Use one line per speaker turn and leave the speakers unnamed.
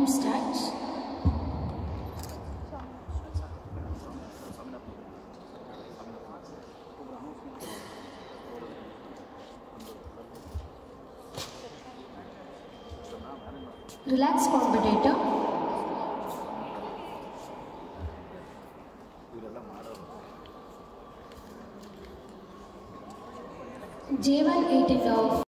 Homestead. Relax competitor. J1 8 off.